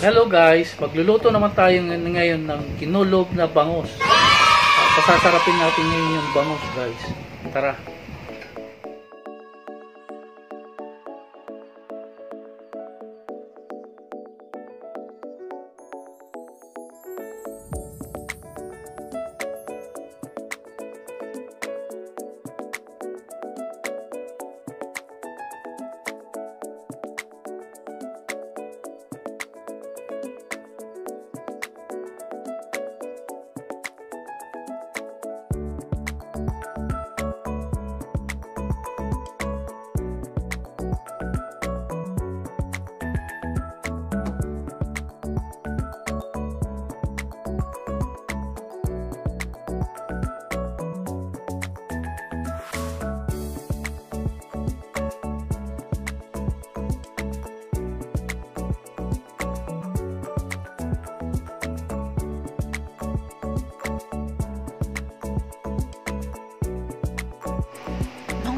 Hello guys, magluluto naman tayo ng- ngayon ng kinulob na bangus. Uh, pasasarapin natin ngayon yung bangus guys. Tara.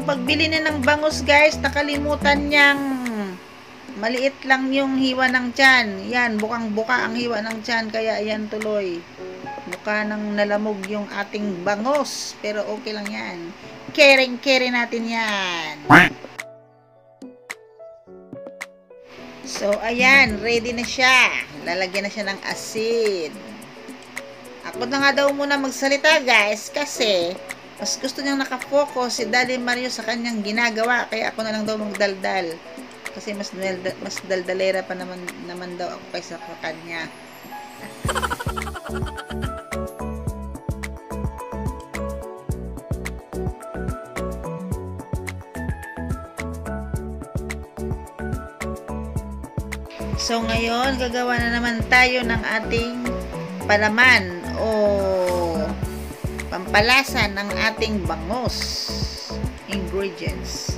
Nung pagbili niya ng bangus guys, nakalimutan niyang maliit lang yung hiwa ng tiyan. Yan, bukang-buka ang hiwa ng tiyan, kaya yan tuloy. Mukha nang nalamog yung ating bangus, pero okay lang yan. Kering-kere natin yan. So, ayan, ready na siya. Lalagyan na siya ng asin. Ako na nga daw muna magsalita guys, kasi mas gusto niyang nakafocus si Daddy Mario sa kanyang ginagawa kaya ako na lang daw magdaldal. Kasi mas dalda- mas daldalera pa naman naman daw ako kaysa sa kanya. So ngayon, gagawa na naman tayo ng ating palaman o pampalasa ng ating bangus ingredients.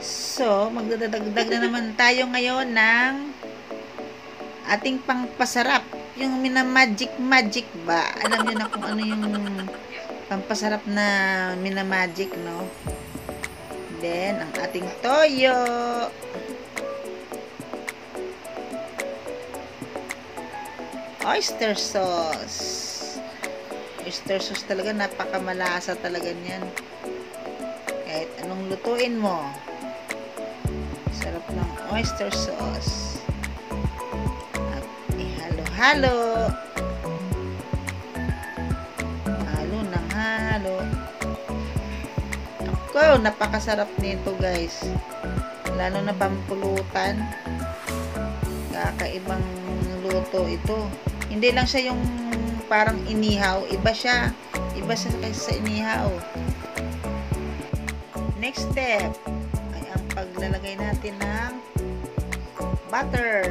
So, magdadagdag na naman tayo ngayon ng ating pangpasarap. Yung minamagic magic ba? Alam niyo na kung ano yung pampasarap na minamagic, no? Then, ang ating toyo. Oyster sauce. Oyster sauce talaga, napakamalasa talaga niyan. Kahit anong lutuin mo. Sarap ng oyster sauce. At ihalo-halo. Halo ng halo. Ako, napakasarap nito guys. Lalo na pampulutan. Kakaibang luto ito. Hindi lang siya yung parang inihaw. Iba siya. Iba siya sa inihaw. Next step ay ang paglalagay natin ng butter.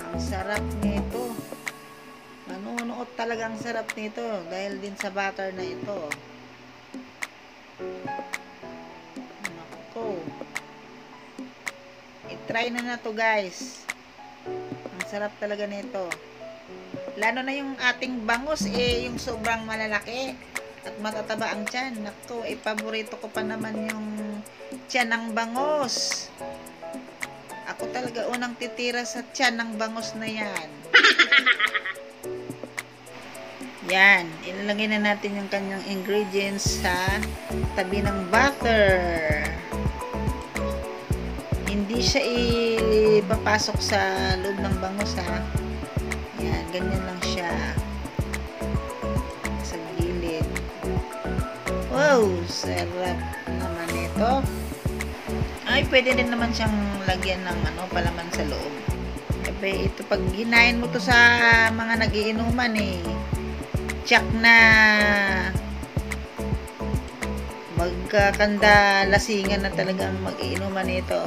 Ang sarap nito. Manunuot talaga ang sarap nito dahil din sa butter na ito. Nako. I-try na na to guys. Ang sarap talaga nito. Lalo na yung ating bangus eh, yung sobrang malalaki at matataba ang tiyan. Nako, eh, paborito ko pa naman yung tiyan ng bangus. Ako talaga unang titira sa tiyan ng bangus na yan. Yan, ilalagay na natin yung kanyang ingredients sa tabi ng butter. Hindi siya ipapasok sa loob ng bangus ha. Yan, ganyan lang siya. Sa gilid. Wow, sarap naman ito. Ay, pwede din naman siyang lagyan ng ano, palaman sa loob. Sabi, ito pag ginain mo to sa mga nagiinuman eh. Tsak na magkakanda lasingan na talagang mag-iinuman nito.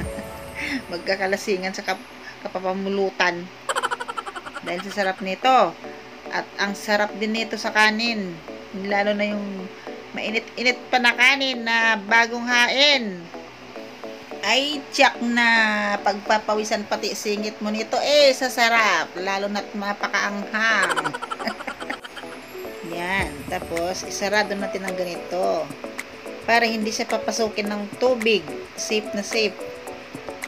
Magkakalasingan sa kap kapapamulutan. Dahil sa sarap nito. At ang sarap din nito sa kanin. Lalo na yung mainit-init pa na kanin na bagong hain. Ay, tiyak na pagpapawisan pati singit mo nito eh, sa sarap. Lalo na't mapakaanghang. Yan. Tapos, isarado natin ang ganito. Para hindi siya papasukin ng tubig. Safe na safe.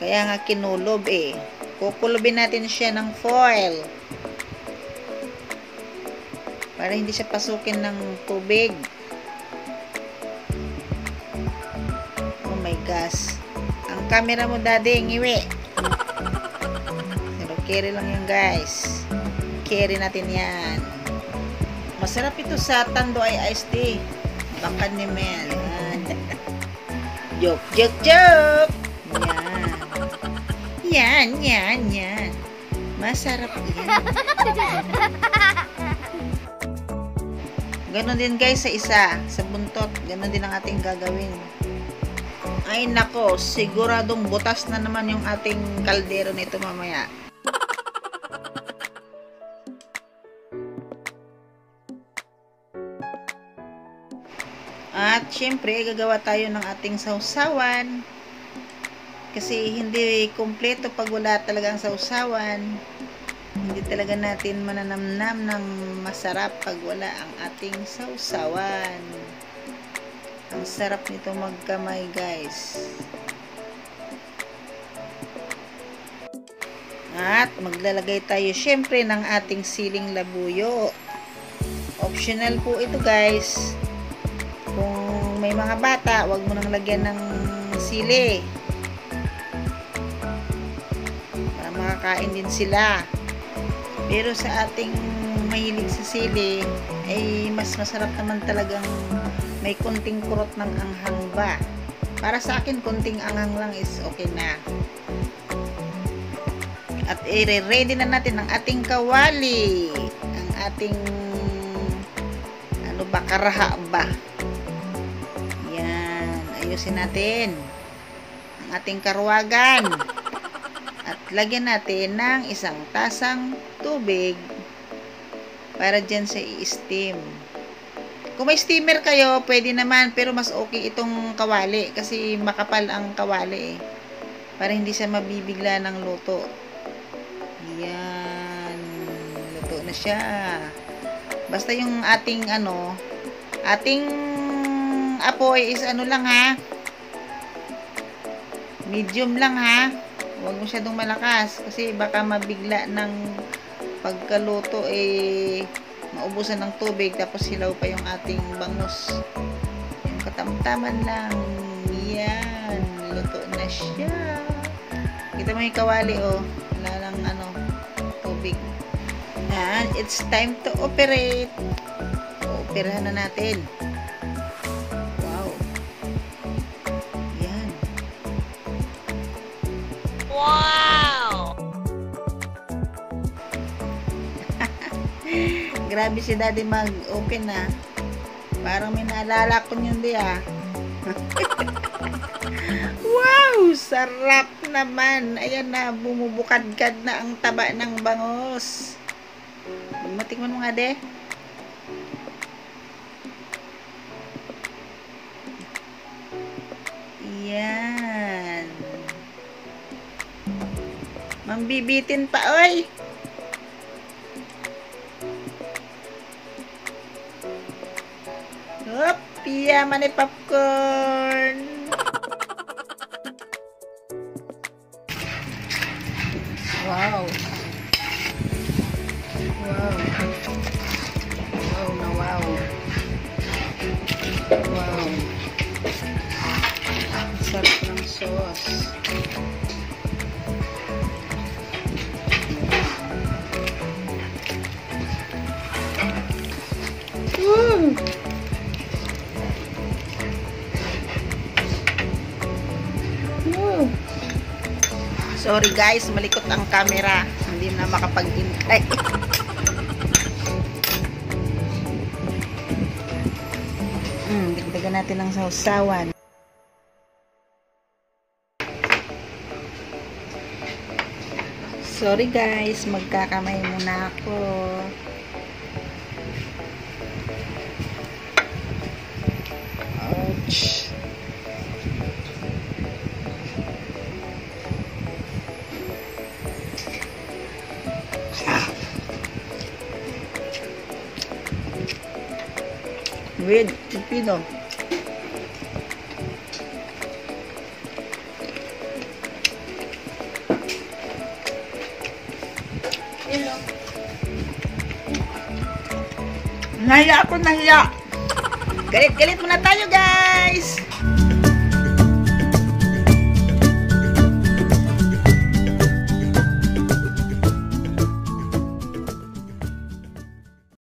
Kaya nga kinulob eh. Kukulubin natin siya ng foil. Para hindi siya pasukin ng tubig. Camera mo, daddy, ngiwi. Pero carry lang yan, guys. Carry natin yan. Masarap ito sa Tando ay iced tea. Baka ni Mel. Joke, joke, joke! Yan. Yan, yan, yan. Masarap yan. Ganon din guys sa isa, sa buntot. Ganon din ang ating gagawin. Ay nako, siguradong butas na naman yung ating kaldero nito mamaya. At syempre, gagawa tayo ng ating sausawan. Kasi hindi kumpleto pag wala talagang sausawan. Hindi talaga natin mananamnam ng masarap pag wala ang ating sausawan. Ang sarap nito magkamay guys. At maglalagay tayo syempre ng ating siling labuyo. Optional po ito guys. Kung may mga bata, wag mo nang lagyan ng sili. Para makakain din sila. Pero sa ating mahilig sa sili, ay mas masarap naman talagang may konting kurot ng anghang ba. Para sa akin, konting anghang lang is okay na. At i-ready na natin ang ating kawali. Ang ating ano ba, karaha ba. Yan. Ayusin natin. Ang ating karwagan. At lagyan natin ng isang tasang tubig para dyan sa i-steam. Kung may steamer kayo, pwede naman, pero mas okay itong kawali kasi makapal ang kawali eh. Para hindi siya mabibigla ng luto. Yan. Luto na siya. Basta yung ating ano, ating apoy is ano lang ha. Medium lang ha. Huwag mo masyadong malakas kasi baka mabigla ng pagkaluto eh maubusan ng tubig tapos hilaw pa yung ating bangus. Yung katamtaman lang. Yan. Luto na siya. Kita mo yung kawali oh. Wala lang ano tubig. Yan. It's time to operate. Operahan na natin. Wow. Yan. Wow! Grabe si daddy mag-open na. Parang may naalala ko yun di ah. wow! Sarap naman. Ayan na, bumubukadkad na ang taba ng bangos. Matikman mo nga de. Yan. Mambibitin pa, oy! Hop, yaman ni popcorn. Wow. Wow. Wow na wow. Wow. Sarap ng sauce. Sorry guys, malikot ang camera. Hindi na makapag-intay. hmm, dagdagan natin ng sausawan. Sorry guys, magkakamay muna ako. With pipino. Nahiya ako, nahiya. Galit-galit muna tayo, guys.